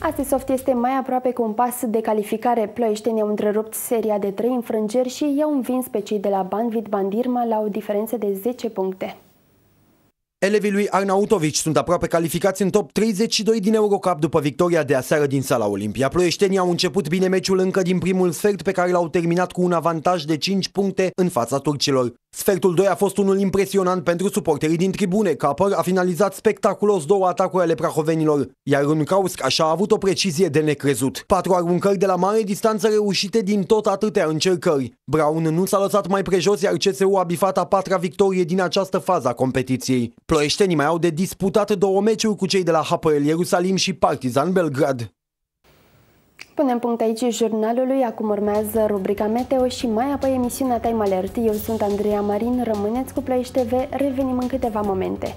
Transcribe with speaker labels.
Speaker 1: Astăzi Soft este mai aproape cu un pas de calificare. Ploieștenii au întrerupt seria de trei înfrângeri și i-au învins pe cei de la Banvit Bandirma la o diferență de 10 puncte.
Speaker 2: Elevii lui Arnautovici sunt aproape calificați în top 32 din Eurocup după victoria de aseară din sala Olimpia. Ploieștenii au început bine meciul încă din primul sfert pe care l-au terminat cu un avantaj de 5 puncte în fața turcilor. Sfertul 2 a fost unul impresionant pentru suporterii din tribune. Capăr a finalizat spectaculos două atacuri ale prahovenilor, iar Runcausc așa a avut o precizie de necrezut. Patru aruncări de la mare distanță reușite din tot atâtea încercări. Brown nu s-a lăsat mai prejos, iar CSU a bifat a patra victorie din această fază a competiției. Ploieștenii mai au de disputat două meciuri cu cei de la Hapoel Ierusalim și Partizan Belgrad.
Speaker 1: Punem punct aici jurnalului, acum urmează rubrica Meteo și mai apoi emisiunea Time Alert. Eu sunt Andreea Marin, rămâneți cu Play TV, revenim în câteva momente.